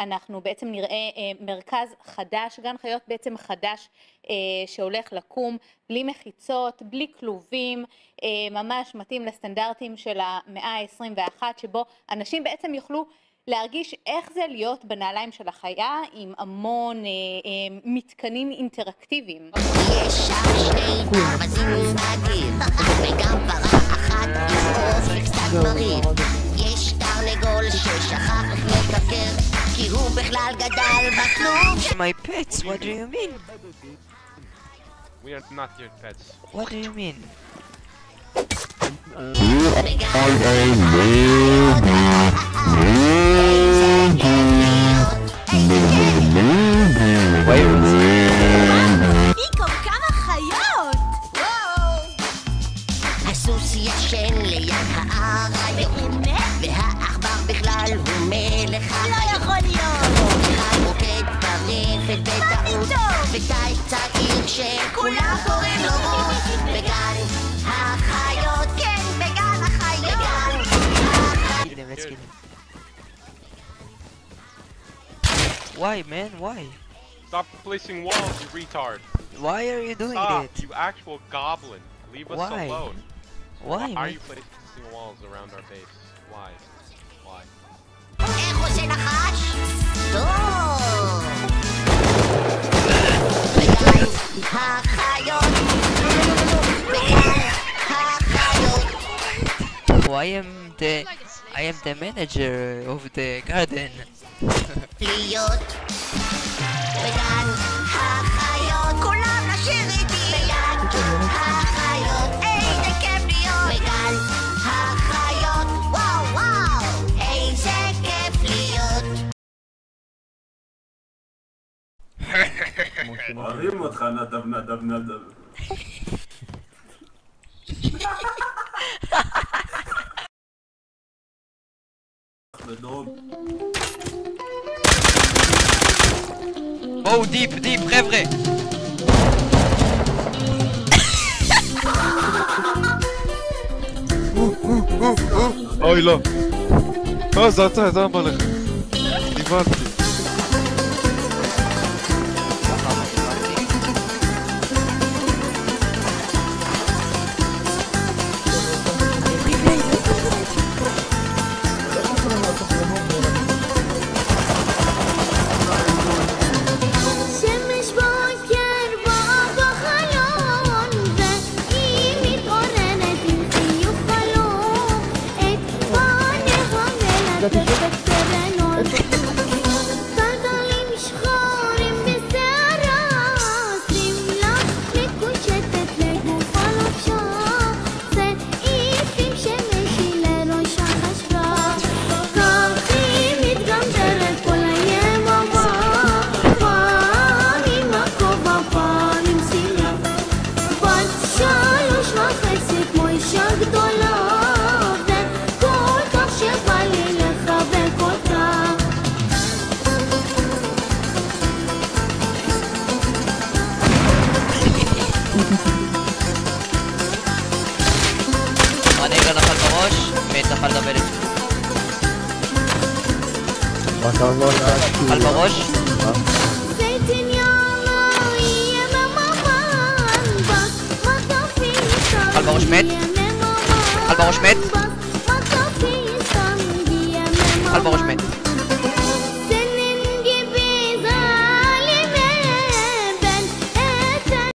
אנחנו בעצם נראה מרכז חדש, גן חיות בעצם חדש שהולך לקום, בלי מחיצות, בלי כלובים, ממש מתאים לסטנדרטים של המאה ה-21, שבו אנשים בעצם יוכלו להרגיש איך זה להיות בנעליים של החיה עם המון אה, אה, מתקנים אינטראקטיביים. יש שם שני בכלל גדל בכלוב. My pets, what do you mean? We are not your pets. What do you mean? פיקו, כמה חיות! הסוס ישן ליד האריות, והעכבר בכלל הוא מלך החיות. Why, man? Why? Stop placing walls, you retard. Why are you doing Stop, it? you actual goblin. Leave us Why? alone. Why, Why man? are you placing walls around our base? Why? Why? Why am the I am the manager of the garden. להיות בגן החיות! כולם לשיר איתי! בגן החיות! איזה כיף להיות! בגן החיות! וואו וואו! איזה כיף להיות! אוהבים אותך נדב נדב נדב. בדרום. בואו דיפ, דיפ, חבר'ה! אוי לא. לא, זה אתה, אתה בא לך. נבהלתי. Jadi. הנגר נפל בראש, מת נפל דבלת. נפל בראש, זיתים יאללה, יהיה מממן, במדפים נפל בראש מת. יהיה מממן, נפל בראש מת. במדפים יהיה נפל בראש מממן. מת.